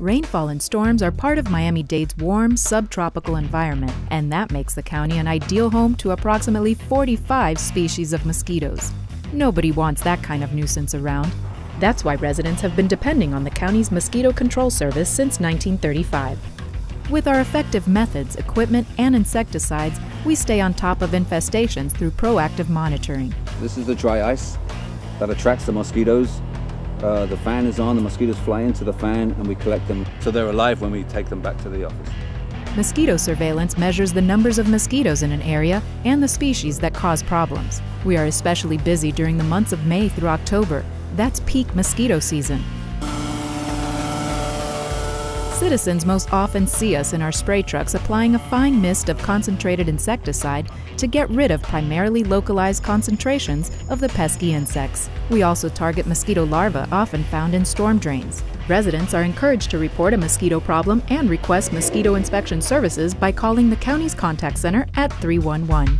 Rainfall and storms are part of Miami Dade's warm, subtropical environment, and that makes the county an ideal home to approximately 45 species of mosquitoes. Nobody wants that kind of nuisance around. That's why residents have been depending on the county's mosquito control service since 1935. With our effective methods, equipment, and insecticides, we stay on top of infestations through proactive monitoring. This is the dry ice that attracts the mosquitoes uh, the fan is on, the mosquitoes fly into the fan, and we collect them so they're alive when we take them back to the office. Mosquito surveillance measures the numbers of mosquitoes in an area and the species that cause problems. We are especially busy during the months of May through October. That's peak mosquito season. Citizens most often see us in our spray trucks applying a fine mist of concentrated insecticide to get rid of primarily localized concentrations of the pesky insects. We also target mosquito larvae often found in storm drains. Residents are encouraged to report a mosquito problem and request mosquito inspection services by calling the county's contact center at 311.